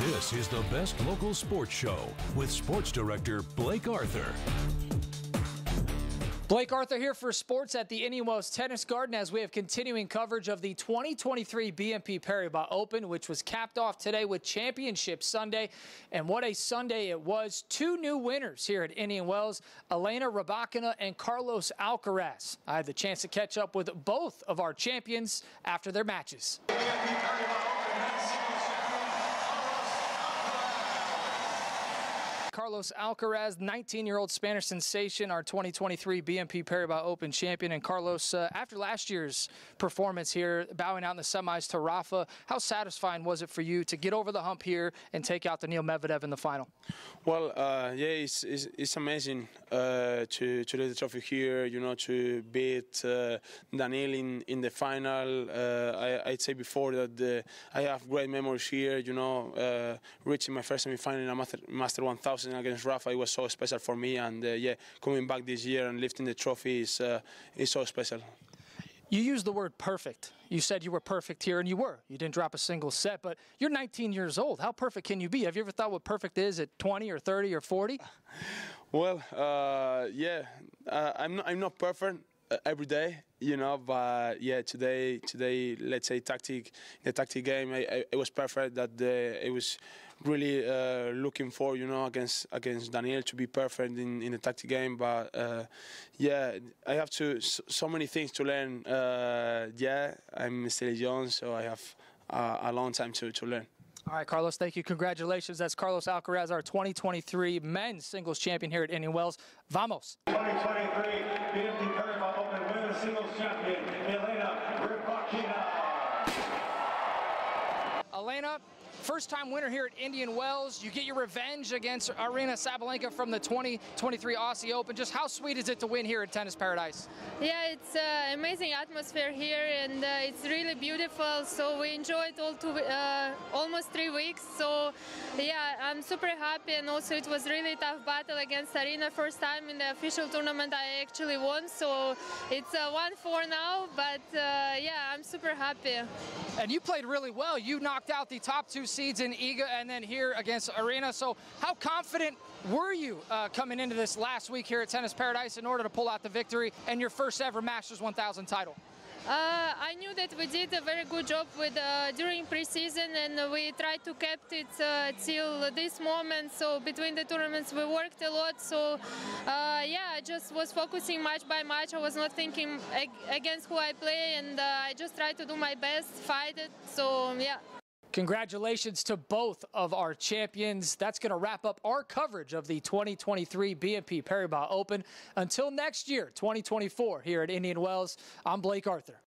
This is the best local sports show with sports director Blake Arthur. Blake Arthur here for sports at the Indian Wells Tennis Garden as we have continuing coverage of the 2023 BNP Paribas Open, which was capped off today with Championship Sunday. And what a Sunday it was. Two new winners here at Indian Wells, Elena Rybakina and Carlos Alcaraz. I had the chance to catch up with both of our champions after their matches. Carlos Alcaraz, 19-year-old Spanish sensation, our 2023 BNP Paribas Open champion. And Carlos, uh, after last year's performance here, bowing out in the semis to Rafa, how satisfying was it for you to get over the hump here and take out Daniil Medvedev in the final? Well, uh, yeah, it's, it's, it's amazing uh, to to the trophy here. You know, to beat uh, Daniil in, in the final. Uh, I, would say before that I have great memories here. You know, uh, reaching my first semi-final in a Master, Master 1000 against Rafa, it was so special for me. And uh, yeah, coming back this year and lifting the trophy is, uh, is so special. You used the word perfect. You said you were perfect here, and you were. You didn't drop a single set, but you're 19 years old. How perfect can you be? Have you ever thought what perfect is at 20 or 30 or 40? Well, uh, yeah, uh, I'm not. I'm not perfect. Uh, every day, you know. But yeah, today, today, let's say tactic, the tactic game, I, I, it was perfect. That the, it was really uh, looking for, you know, against against Daniil to be perfect in, in the tactic game. But uh, yeah, I have to so many things to learn. Uh, yeah, I'm still young, so I have a long time to to learn. All right, Carlos, thank you. Congratulations. That's Carlos Alcaraz, our 2023 men's singles champion here at Indian Wells. Vamos. 2023 BNP Paribas Open Women's Singles Champion, Elena Rybakina. Elena, First time winner here at Indian Wells. You get your revenge against Aryna Sabalenka from the 2023 Aussie Open. Just how sweet is it to win here at Tennis Paradise? Yeah, it's an uh, amazing atmosphere here and uh, it's really beautiful. So we enjoyed all two, uh, almost three weeks. So yeah, I'm super happy and also it was really tough battle against Aryna. First time in the official tournament I actually won. So it's a 1-4 now, but uh, yeah, I'm super happy. And you played really well. You knocked out the top two seeds in Iga and then here against Aryna. So how confident were you uh, coming into this last week here at Tennis Paradise in order to pull out the victory and your first ever Masters 1000 title? Uh, I knew that we did a very good job with uh, during preseason, and we tried to keep it uh, till this moment. So between the tournaments, we worked a lot. So uh, yeah, I just was focusing match by match. I was not thinking ag against who I play, and uh, I just tried to do my best, fight it. So yeah. Congratulations to both of our champions. That's going to wrap up our coverage of the 2023 BNP Paribas Open. Until next year, 2024, here at Indian Wells, I'm Blake Arthur.